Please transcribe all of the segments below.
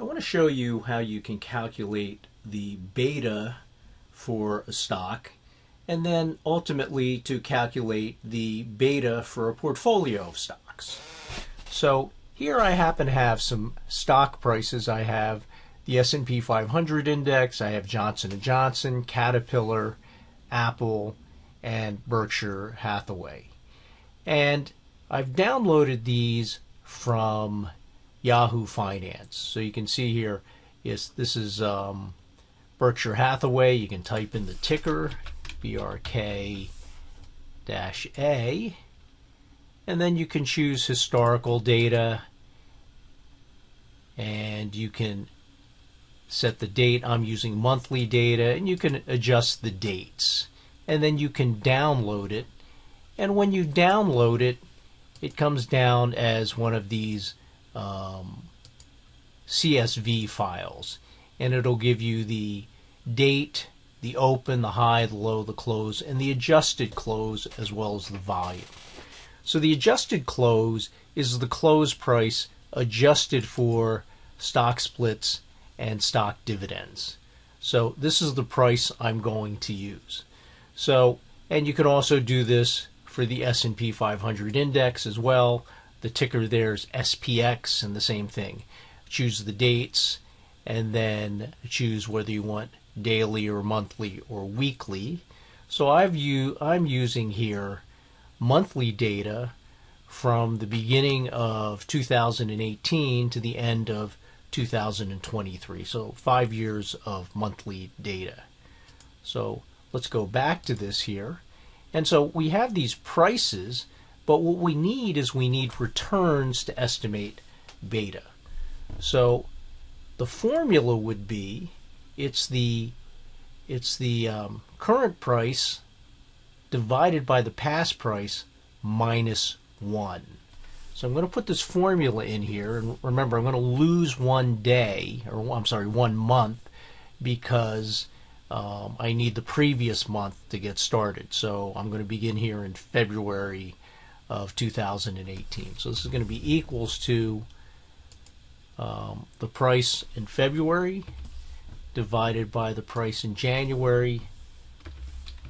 I want to show you how you can calculate the beta for a stock and then ultimately to calculate the beta for a portfolio of stocks. So here I happen to have some stock prices. I have the S&P 500 index, I have Johnson & Johnson, Caterpillar, Apple, and Berkshire Hathaway. And I've downloaded these from Yahoo Finance. So you can see here, this is um, Berkshire Hathaway. You can type in the ticker, BRK-A, and then you can choose historical data, and you can set the date. I'm using monthly data, and you can adjust the dates. And then you can download it. And when you download it, it comes down as one of these um, CSV files, and it'll give you the date, the open, the high, the low, the close, and the adjusted close as well as the volume. So the adjusted close is the close price adjusted for stock splits and stock dividends. So this is the price I'm going to use. So, and you can also do this for the S&P 500 index as well. The ticker there is SPX and the same thing. Choose the dates and then choose whether you want daily or monthly or weekly. So I've u- I'm using here monthly data from the beginning of 2018 to the end of 2023. So five years of monthly data. So let's go back to this here. And so we have these prices but what we need is we need returns to estimate beta. So the formula would be it's the it's the um, current price divided by the past price minus 1. So I'm going to put this formula in here, and remember, I'm going to lose one day, or I'm sorry, one month, because um, I need the previous month to get started. So I'm going to begin here in February of 2018. So this is going to be equals to um, the price in February divided by the price in January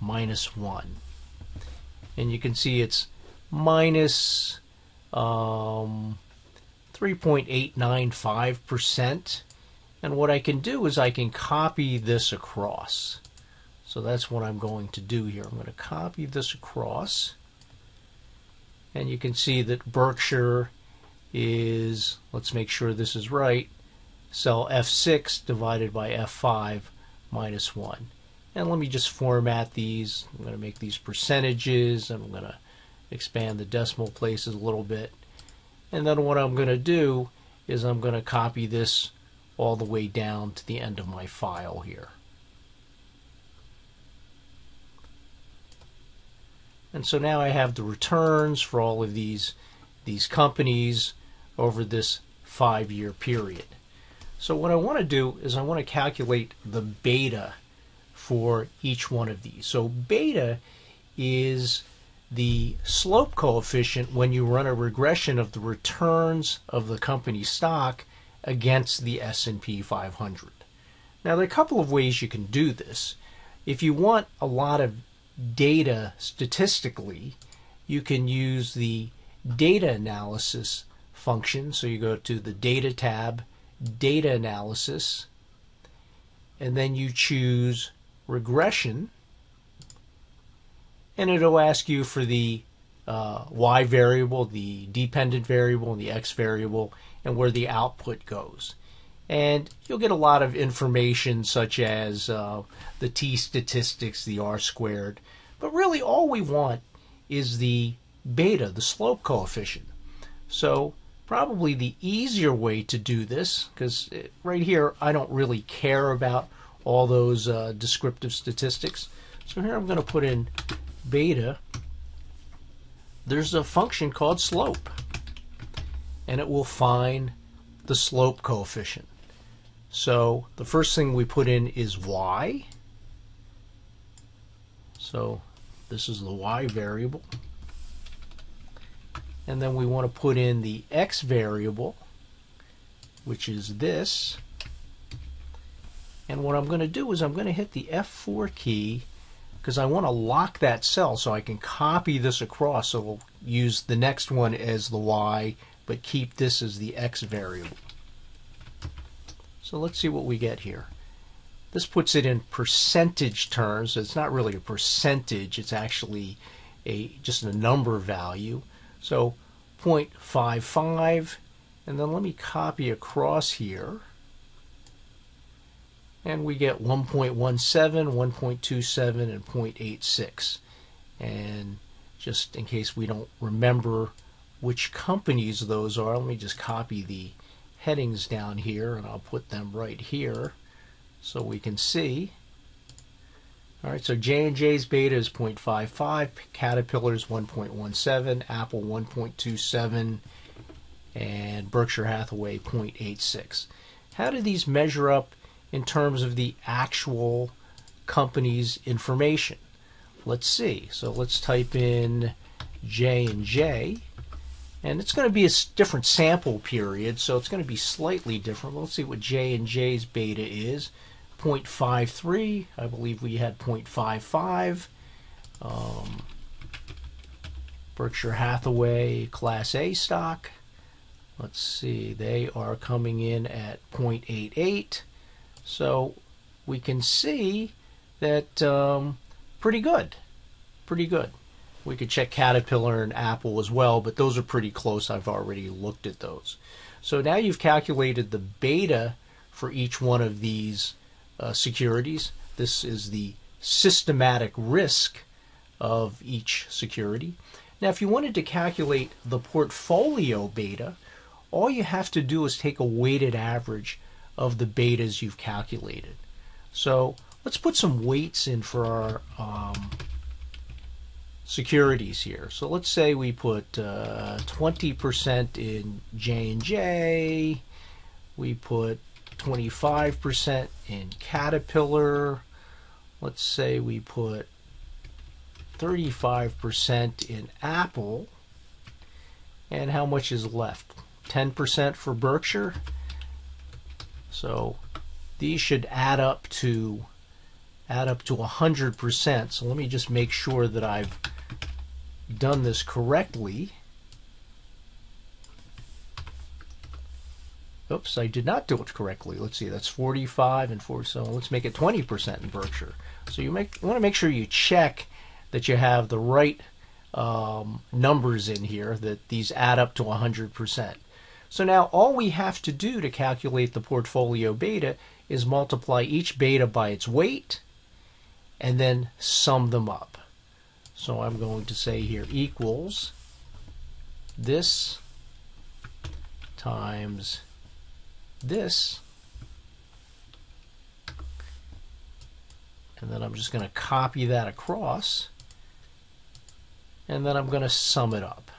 minus 1. And you can see it's minus, um, 3.895%. And what I can do is I can copy this across. So that's what I'm going to do here. I'm going to copy this across and you can see that Berkshire is, let's make sure this is right, cell F6 divided by F5 minus 1. And let me just format these. I'm going to make these percentages. I'm going to expand the decimal places a little bit. And then what I'm going to do is I'm going to copy this all the way down to the end of my file here. And so now I have the returns for all of these, these companies over this five-year period. So what I want to do is I want to calculate the beta for each one of these. So beta is the slope coefficient when you run a regression of the returns of the company stock against the S&P 500. Now there are a couple of ways you can do this. If you want a lot of data statistically, you can use the data analysis function. So you go to the data tab, data analysis, and then you choose regression, and it'll ask you for the uh, y variable, the dependent variable, and the x variable, and where the output goes and you'll get a lot of information such as uh, the t statistics, the r squared. But really, all we want is the beta, the slope coefficient. So probably the easier way to do this, because uh, right here I don't really care about all those uh, descriptive statistics. So here I'm going to put in beta. There's a function called slope, and it will find the slope coefficient. So the first thing we put in is y. So this is the y variable. And then we want to put in the x variable. which is this. And what I'm going to do is I'm going to hit the F4 key because I want to lock that cell so I can copy this across. So we'll use the next one as the Y, but keep this as the X variable. So let's see what we get here. This puts it in percentage terms. It's not really a percentage. It's actually a just a number value. So 0.55, and then let me copy across here. And we get 1.17, 1.27, and 0.86. And just in case we don't remember which companies those are, let me just copy the headings down here and I'll put them right here so we can see. All right, so J&J's beta is 0.55, Caterpillar's 1.17, Apple 1.27, and Berkshire Hathaway 0.86. How do these measure up in terms of the actual company's information? Let's see. So let's type in J&J, and it's going to be a different sample period, so it's going to be slightly different. Let's see what J&J's beta is. 0.53. I believe we had 0.55. Um, Berkshire Hathaway Class A stock. Let's see, they are coming in at 0.88. So we can see that um, pretty good. Pretty good. We could check Caterpillar and Apple as well, but those are pretty close. I've already looked at those. So now you've calculated the beta for each one of these uh, securities. This is the systematic risk of each security. Now, if you wanted to calculate the portfolio beta, all you have to do is take a weighted average of the betas you've calculated. So let's put some weights in for our um, securities here. So let's say we put 20% uh, in J&J, we put 25% in Caterpillar. Let's say we put 35% in Apple. And how much is left? 10% for Berkshire. So these should add up to add up to 100%. So let me just make sure that I've done this correctly. Oops, I did not do it correctly. Let's see, that's 45 and 40. So let's make it 20% in Berkshire. So you make want to make sure you check that you have the right um, numbers in here, that these add up to 100%. So now all we have to do to calculate the portfolio beta is multiply each beta by its weight and then sum them up. So I'm going to say here equals this times this. And then I'm just going to copy that across. And then I'm going to sum it up.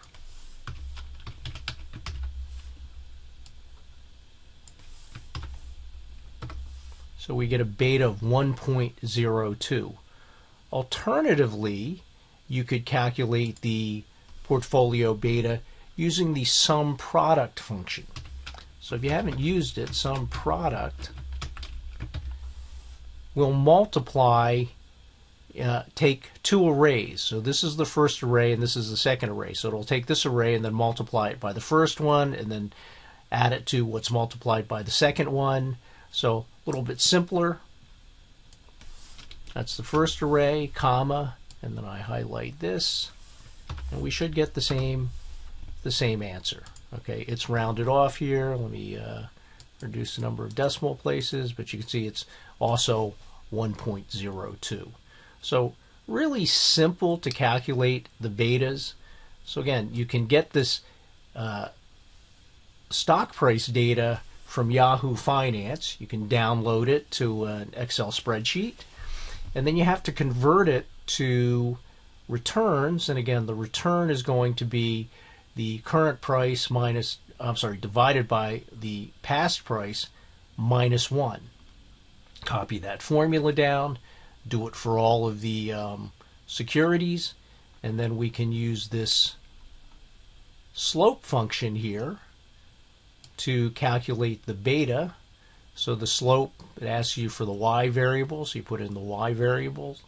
So we get a beta of 1.02. Alternatively, you could calculate the portfolio beta using the sum product function. So if you haven't used it, sum product will multiply, uh, take two arrays. So this is the first array and this is the second array. So it'll take this array and then multiply it by the first one and then add it to what's multiplied by the second one. So a little bit simpler. That's the first array, comma, and then I highlight this. And we should get the same, the same answer. Okay, it's rounded off here. Let me uh, reduce the number of decimal places, but you can see it's also 1.02. So really simple to calculate the betas. So again, you can get this uh, stock price data from Yahoo Finance. You can download it to an Excel spreadsheet, and then you have to convert it to returns. And again, the return is going to be the current price minus, I'm sorry, divided by the past price minus 1. Copy that formula down, do it for all of the um, securities, and then we can use this slope function here to calculate the beta. So the slope, it asks you for the y variable, so you put in the y variables,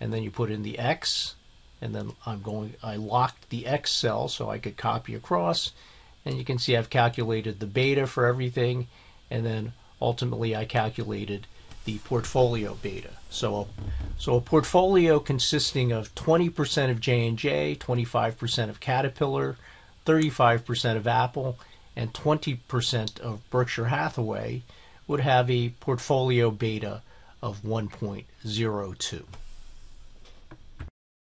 and then you put in the x, and then I'm going, I locked the x cell so I could copy across, and you can see I've calculated the beta for everything, and then ultimately I calculated the portfolio beta. So, so a portfolio consisting of 20% of J&J, 25% of Caterpillar, 35% of Apple, and 20% of Berkshire Hathaway would have a portfolio beta of 1.02.